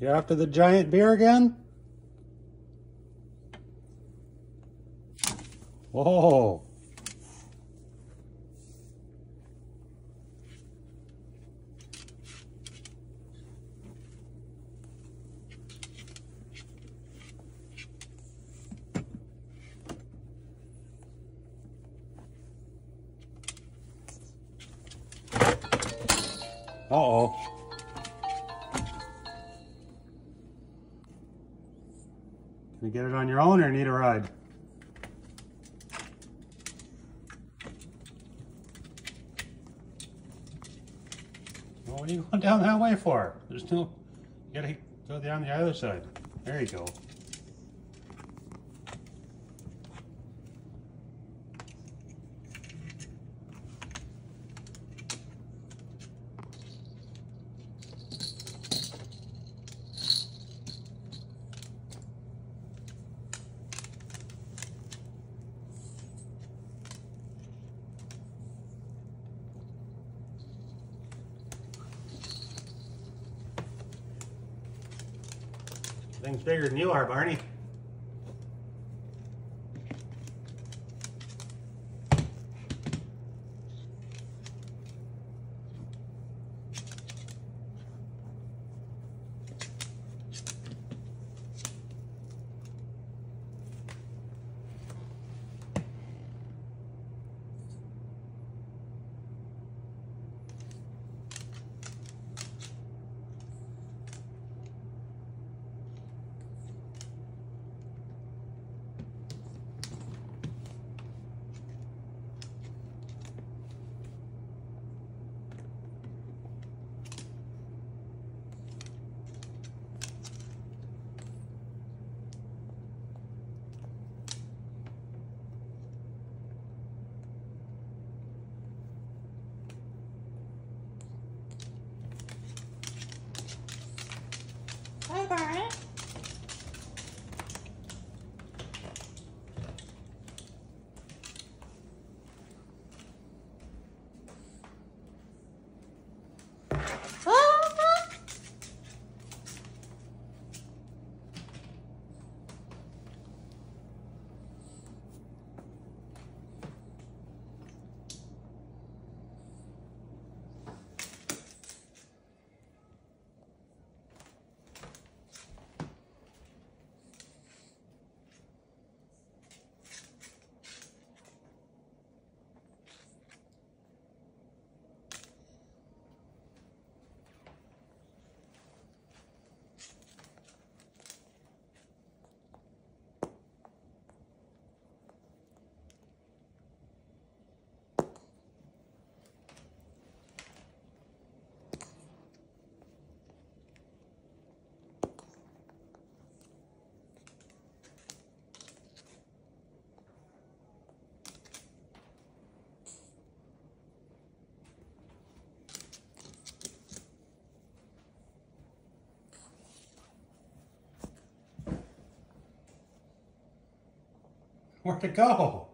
You after the giant beer again? Whoa. Uh-oh. Can you get it on your own or need a ride? Well, what are you going down that way for? There's no, you gotta go down the other side. There you go. Thing's bigger than you are, Barney. Where'd it go?